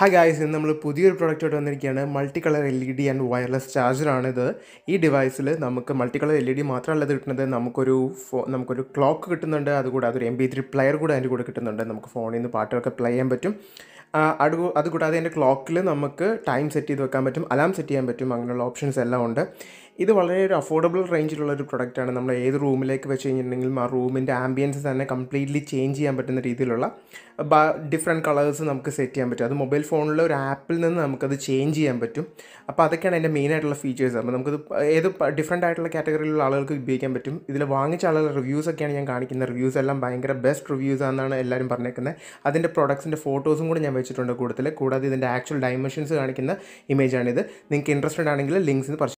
Hi guys ഇന്ന് നമ്മൾ പുതിയൊരു പ്രോഡക്റ്റായിട്ട് വന്നിരിക്കുകയാണ്. Multi colour L E D and wireless ചാർജറാണിത് ഈ ഡിവൈസിൽ നമുക്ക് multi colour L E D മാത്രമല്ല ഇത് കിട്ടുന്നത്. നമുക്കൊരു ഫോ നമുക്കൊരു ക്ലോക്ക് കിട്ടുന്നുണ്ട്. അതുകൂടാതെ ഒരു എം ബി ത്രീ പ്ലെയർ കൂടെ അതിന്റെ കൂടെ കിട്ടുന്നുണ്ട്. നമുക്ക് ഫോണിൽ നിന്ന് പാട്ടുകളൊക്കെ പ്ലേ ചെയ്യാൻ പറ്റും. അത് അതുകൂടാതെ അതിന്റെ ക്ലോക്കിൽ നമുക്ക് ടൈം സെറ്റ് ചെയ്ത് വെക്കാൻ പറ്റും. അലാം സെറ്റ് ചെയ്യാൻ പറ്റും. അങ്ങനെയുള്ള ഓപ്ഷൻസ് എല്ലാം ഉണ്ട്. ഇത് വളരെ ഒരു അഫോർഡബിൾ റേഞ്ചിലുള്ള ഒരു പ്രൊഡക്റ്റാണ് നമ്മൾ ഏത് റൂമിലേക്ക് വെച്ച് കഴിഞ്ഞിട്ടുണ്ടെങ്കിലും ആ റൂമിന്റെ ആംബിയൻസ് തന്നെ കംപ്ലീറ്റ്ലി ചേഞ്ച് ചെയ്യാൻ പറ്റുന്ന രീതിയിലുള്ള ഡിഫറെന്റ് കളേഴ്സ് നമുക്ക് സെറ്റ് ചെയ്യാൻ പറ്റും. അത് മൊബൈൽ ഫോണിലെ ഒരു ആപ്പിൽ നിന്ന് നമുക്കത് ചേഞ്ച് ചെയ്യാൻ പറ്റും. അപ്പോൾ അതൊക്കെയാണ് അതിന്റെ മെയിൻ ആയിട്ടുള്ള ഫീച്ചേഴ്സ് അപ്പോൾ നമുക്കത് ഏത് ഡിഫറെന്റ് ആയിട്ടുള്ള കാറ്റഗറിയിലുള്ള ആളുകൾക്ക് ഉപയോഗിക്കാൻ പറ്റും. ഇതിൽ വാങ്ങിച്ച ആളുകളുടെ റിവ്യൂസ് ഒക്കെയാണ് ഞാൻ കാണിക്കുന്നത്. റിവ്യൂസ് എല്ലാം ഭയങ്കര ബെസ്റ്റ് റിവ്യൂസ് ആണെന്നാണ് എല്ലാവരും പറഞ്ഞേക്കുന്നത് അതിന്റെ പ്രൊഡക്ട്സിന്റെ ഫോട്ടോസും കൂടി ഞാൻ വെച്ചിട്ടുണ്ട് കൂടുതൽ കൂടാതെ ഇതിന്റെ ആക്ച്വൽ ഡൈമെൻഷൻസ് കാണിക്കുന്ന ഇമേജാണിത് നിങ്ങൾക്ക് ഇൻട്രസ്റ്റഡ് ആണെങ്കിൽ ലിങ്ക്സ് പർച്ചേസ്